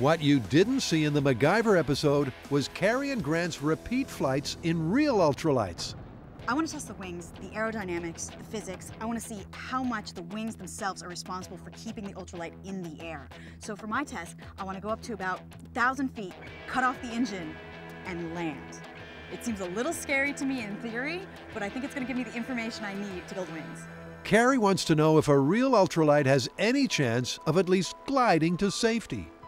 What you didn't see in the MacGyver episode was Kari and Grant's repeat flights in real ultralights. I want to test the wings, the aerodynamics, the physics. I want to see how much the wings themselves are responsible for keeping the ultralight in the air. So for my test, I want to go up to about 1,000 feet, cut off the engine, and land. It seems a little scary to me in theory, but I think it's going to give me the information I need to build wings. Kari wants to know if a real ultralight has any chance of at least gliding to safety.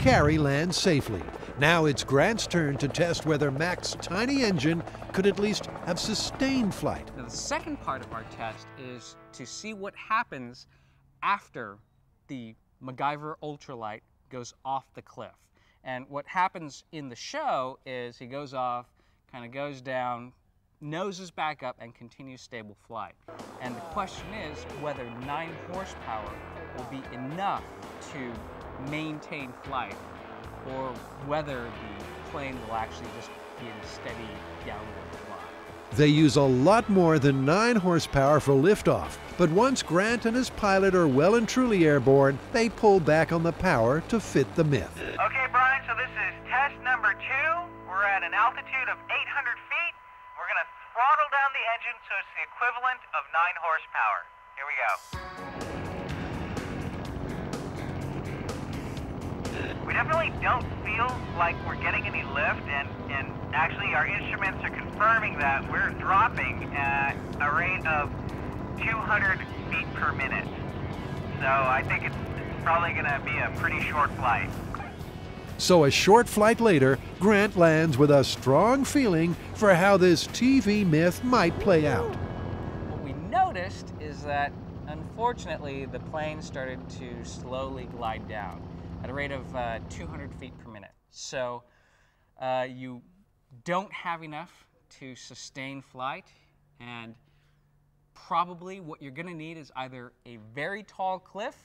Kari lands safely. Now it's Grant's turn to test whether Mac's tiny engine could at least have sustained flight. Now, the second part of our test is to see what happens after the MacGyver ultralight goes off the cliff. And what happens in the show is he goes off, kind of goes down, noses back up, and continues stable flight. And the question is whether 9 horsepower will be enough to maintain flight or whether the plane will actually just be in a steady downward fly. They use a lot more than 9 horsepower for liftoff, but once Grant and his pilot are well and truly airborne, they pull back on the power to fit the myth. Okay, Brian, so this is test number two. We're at an altitude of 800 feet. We're going to throttle down the engine so it's the equivalent of 9 horsepower. Here we go. Definitely don't feel like we're getting any lift, and, and actually our instruments are confirming that we're dropping at a rate of 200 feet per minute. So I think it's probably going to be a pretty short flight. So a short flight later, Grant lands with a strong feeling for how this TV myth might play out. What we noticed is that unfortunately the plane started to slowly glide down at a rate of uh, 200 feet per minute. So uh, you don't have enough to sustain flight, and probably what you're going to need is either a very tall cliff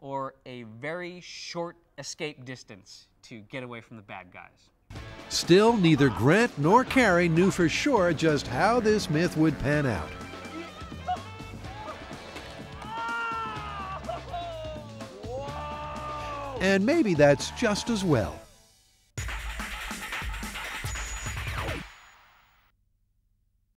or a very short escape distance to get away from the bad guys. Still, neither Grant nor Kari knew for sure just how this myth would pan out. And maybe that's just as well.